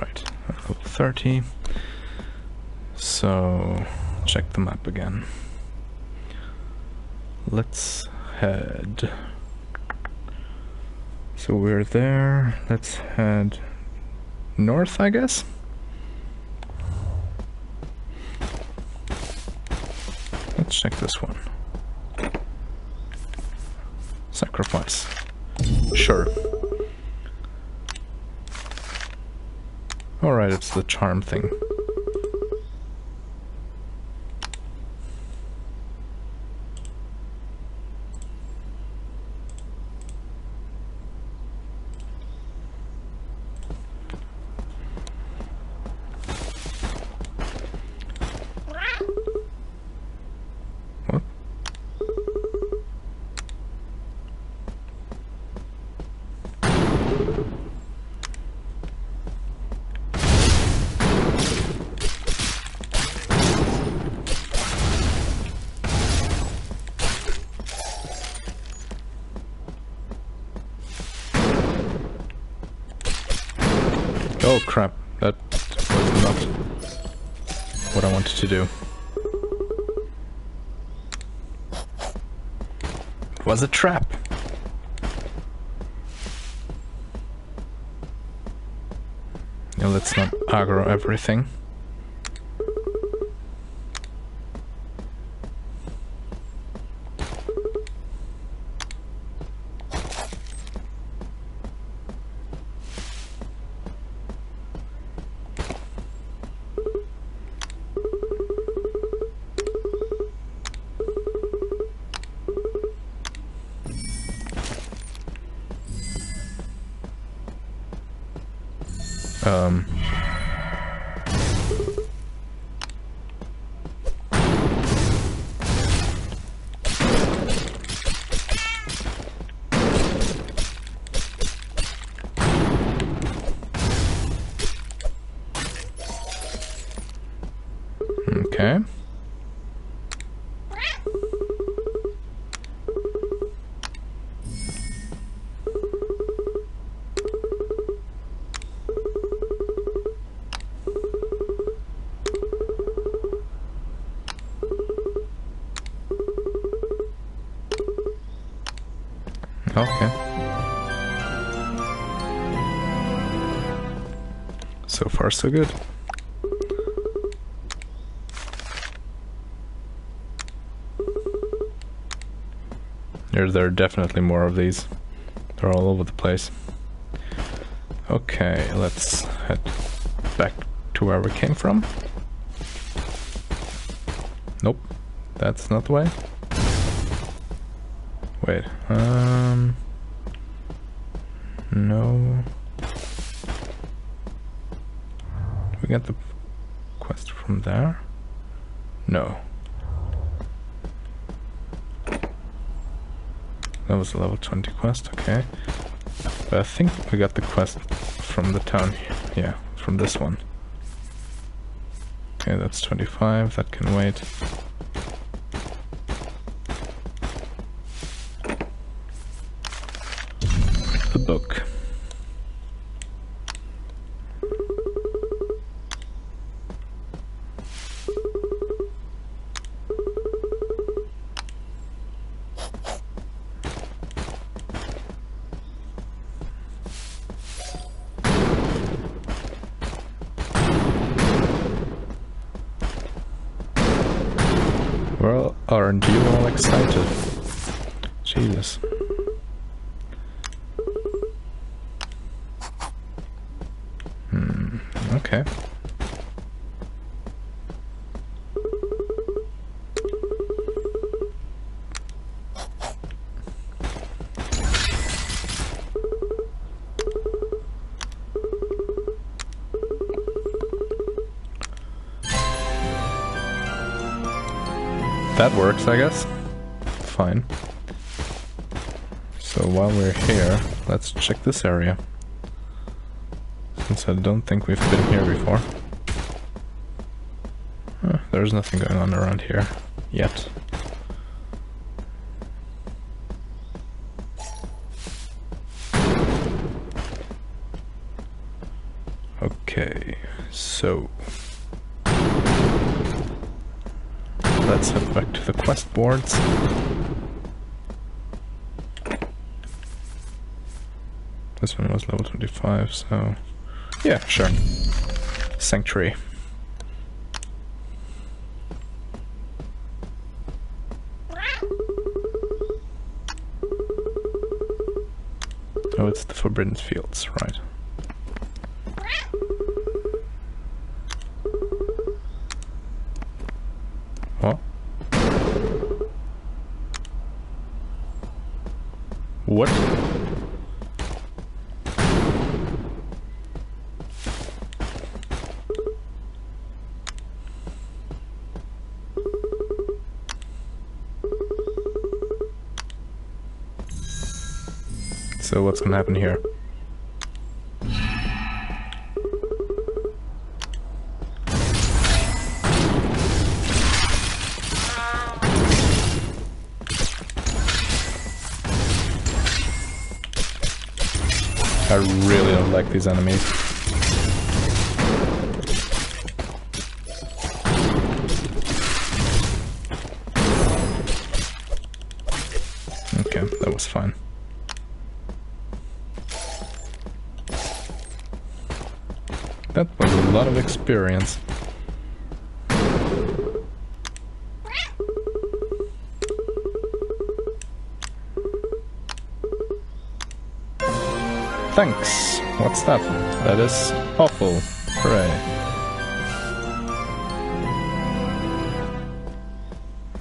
Right, level 30. So, check the map again. Let's head. So we're there. Let's head north, I guess? Let's check this one. Sacrifice. Sure. Alright, it's the charm thing. Oh crap, that was not what I wanted to do. It was a trap. Now let's not aggro everything. Okay. Okay. So far, so good. There, are definitely more of these. They're all over the place. Okay, let's head back to where we came from. Nope, that's not the way. Wait, um... No... We get the quest from there? No. That was a level 20 quest, okay. But I think we got the quest from the town here. Yeah, from this one. Okay, that's 25, that can wait. The book. Works, I guess. Fine. So while we're here, let's check this area. Since I don't think we've been here before. Huh, there's nothing going on around here. Yet. Okay, so boards. This one was level 25, so yeah, sure. Sanctuary. Oh, it's the Forbidden Fields, right. What? So what's gonna happen here? These enemies. Okay, that was fine. That was a lot of experience. Thanks. What's that? That is awful. Hooray.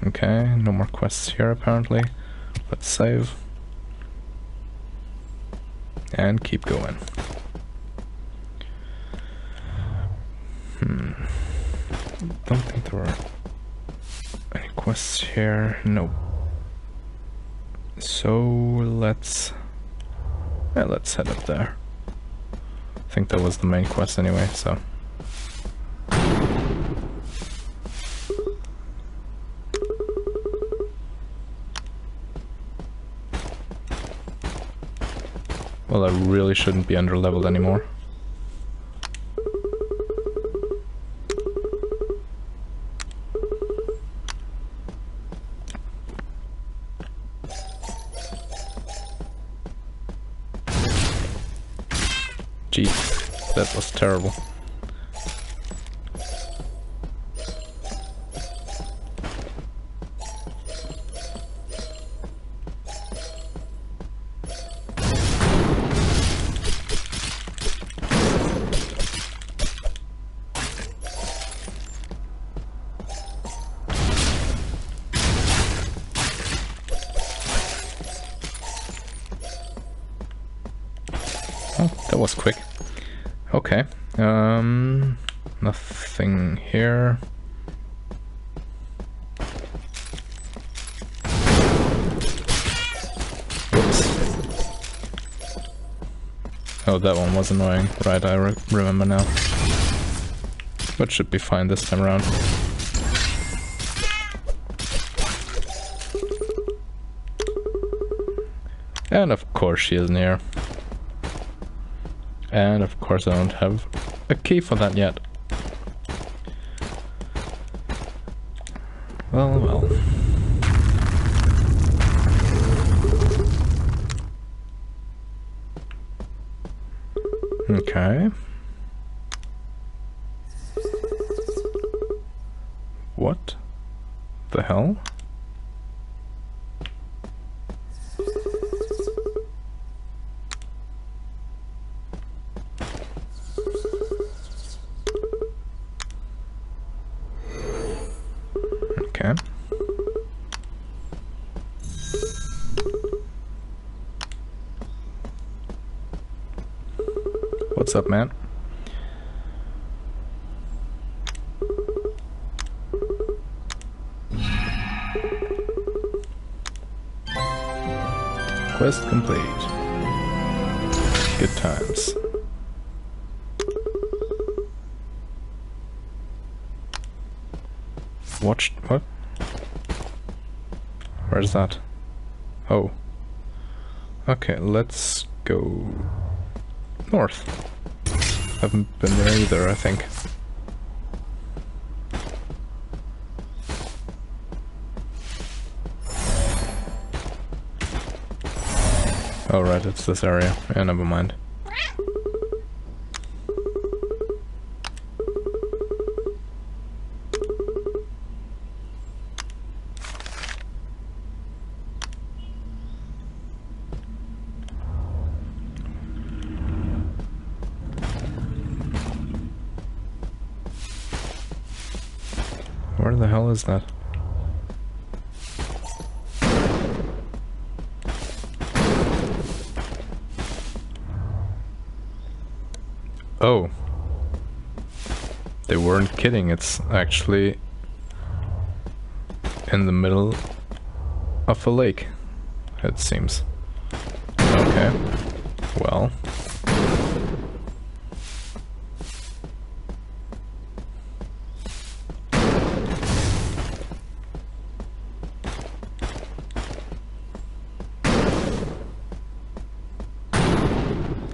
Okay, no more quests here apparently. Let's save. And keep going. Hmm. Don't think there are any quests here. Nope. So let's yeah, let's head up there. Think that was the main quest anyway, so. Well, I really shouldn't be under leveled anymore. Okay. Um, nothing here. Oh, that one was annoying. Right, I re remember now. But should be fine this time around. And of course she is near. And of course I don't have a key for that yet. Well, well. Okay. What the hell? What's up, man? Quest complete. Good times. Watch... what? Where's that? Oh. Okay, let's go north. Haven't been there either, I think. Oh right, it's this area. Yeah, never mind. Hell is that? Oh. They weren't kidding, it's actually in the middle of a lake, it seems. Okay. Well.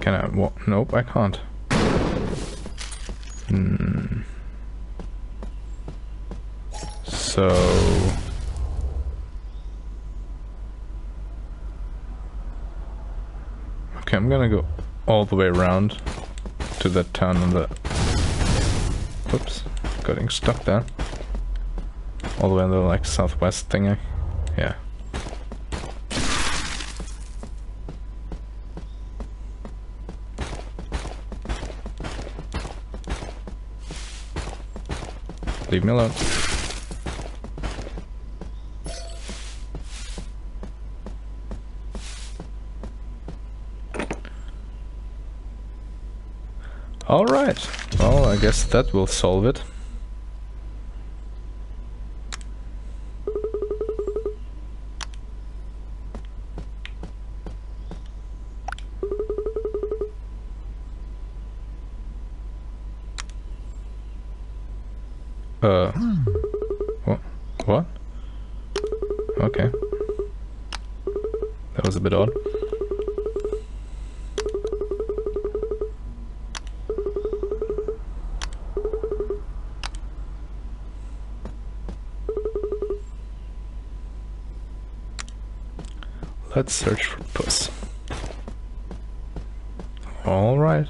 Can I? What? Nope, I can't. Hmm. So. Okay, I'm gonna go all the way around to that town on the. Oops, getting stuck there. All the way on the like southwest thingy. Leave me alone. Alright, well I guess that will solve it. Odd. Let's search for puss. Alright.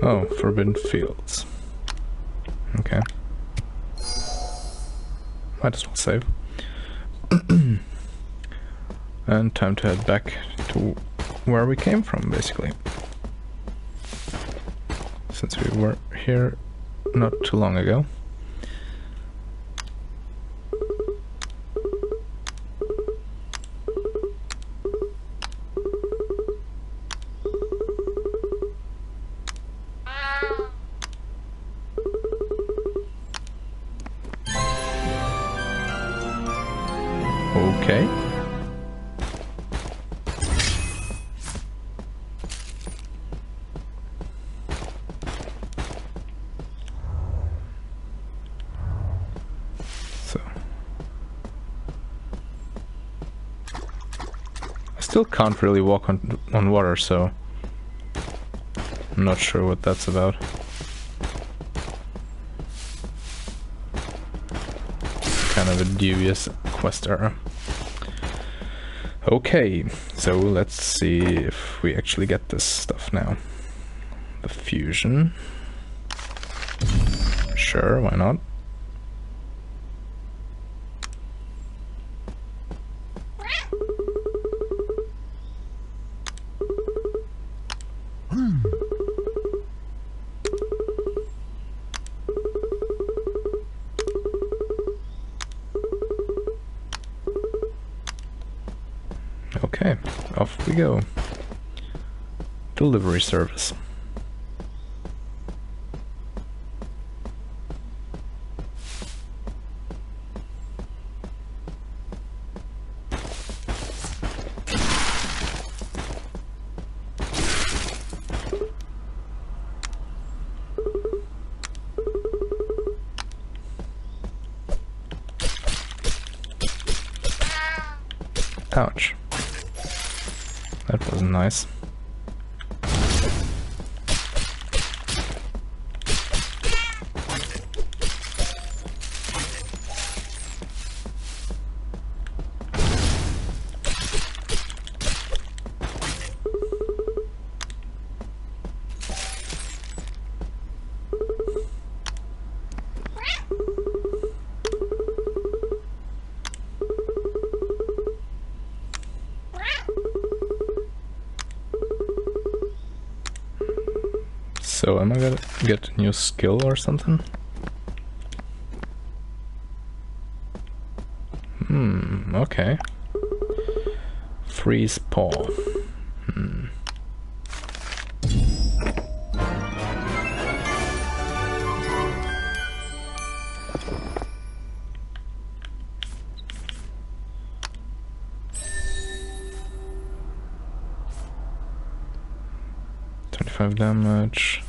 Oh, Forbidden Fields. Okay. Might as well save. and time to head back to where we came from, basically. Since we were here not too long ago. Still can't really walk on on water, so I'm not sure what that's about. Kind of a dubious quest error. Okay, so let's see if we actually get this stuff now. The fusion. Sure, why not? Okay, off we go. Delivery service. So am I gonna get new skill or something? Hmm, okay. Freeze paw. Hmm. Twenty-five damage.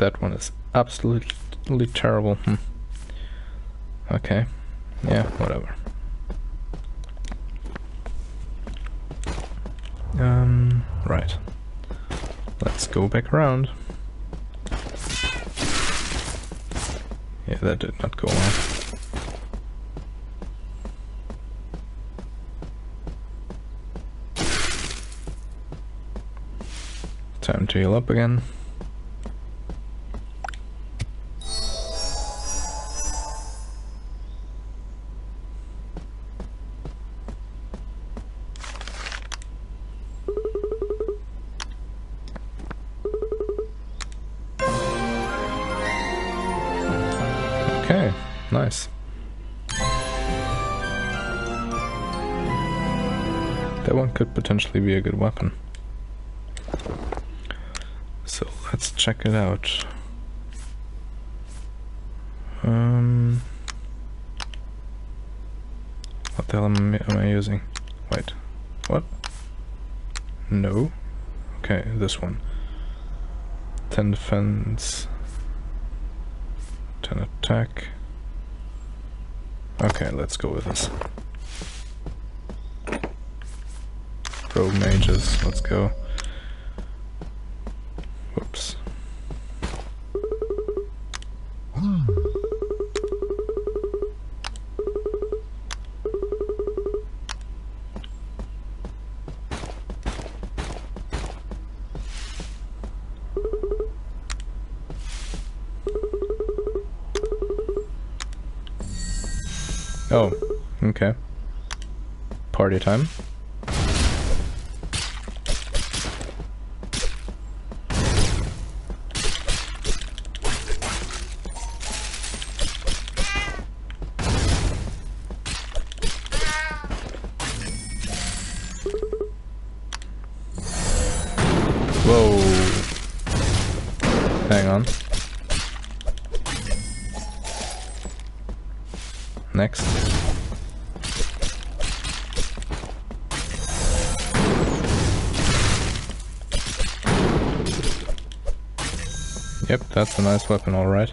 That one is absolutely terrible. Hmm. Okay. Yeah, whatever. Um, right. Let's go back around. Yeah, that did not go well. Time to heal up again. That one could potentially be a good weapon. So let's check it out. Um, what the hell am I, am I using? Wait, what? No. Okay, this one. 10 defense. 10 attack. Okay, let's go with this. Rogue mages, let's go. Time. Hang on. Next. Yep, that's a nice weapon, alright.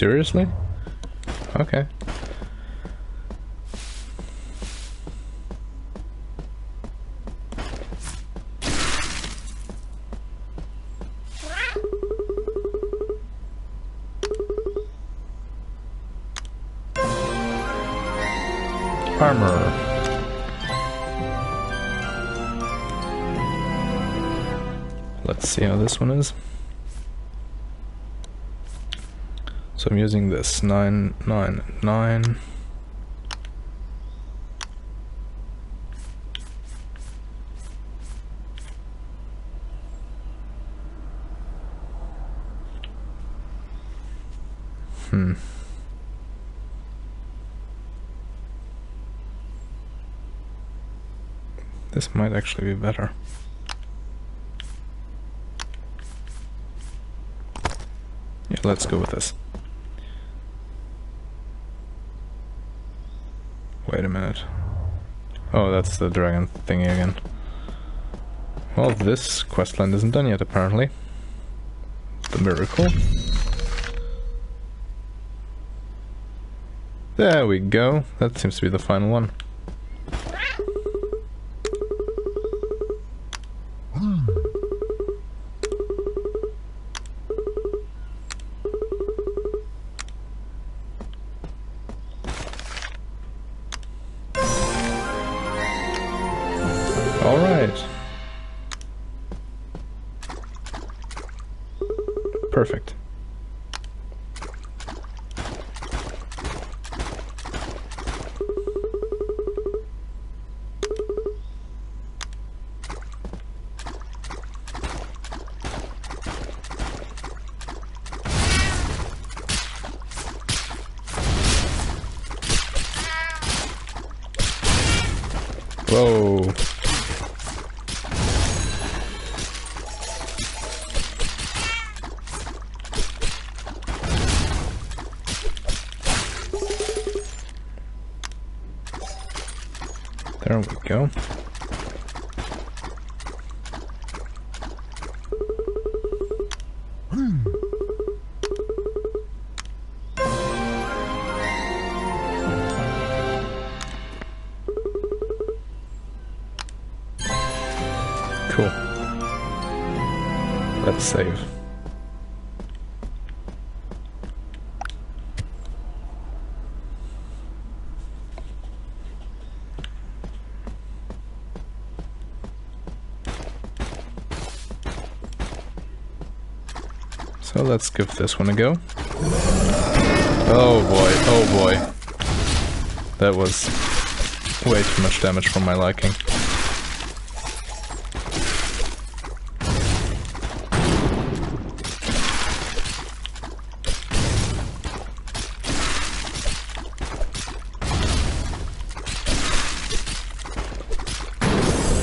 Seriously? Okay. Armor. Let's see how this one is. So I'm using this 999. Hmm. This might actually be better. Yeah, let's go with this. Wait a minute. Oh, that's the dragon thingy again. Well, this questline isn't done yet, apparently. The miracle. There we go. That seems to be the final one. So let's give this one a go. Oh boy, oh boy. That was way too much damage for my liking.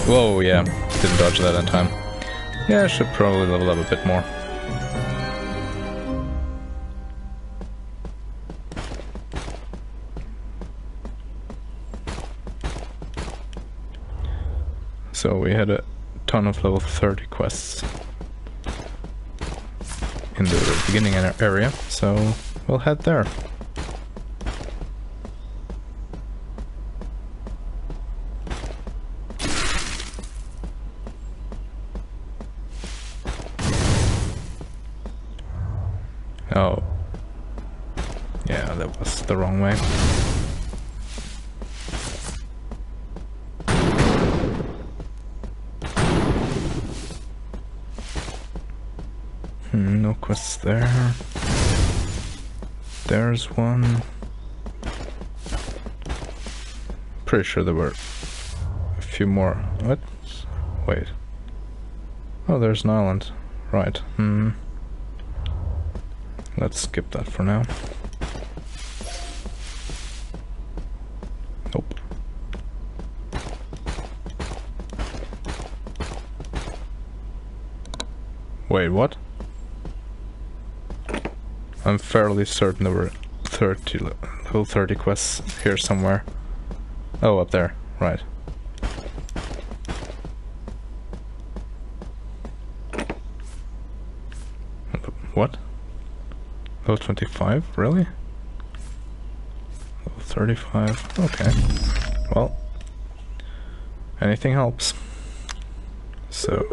Whoa, yeah. Didn't dodge that in time. Yeah, I should probably level up a bit more. So we had a ton of level 30 quests in the beginning area, so we'll head there. Oh. Yeah, that was the wrong way. Pretty sure there were a few more. What? Wait. Oh, there's an island. Right. Hmm. Let's skip that for now. Nope. Wait, what? I'm fairly certain there were 30 level 30 quests here somewhere. Oh, up there. Right. What? Level 25? Really? Level 35? Okay. Well, anything helps. So,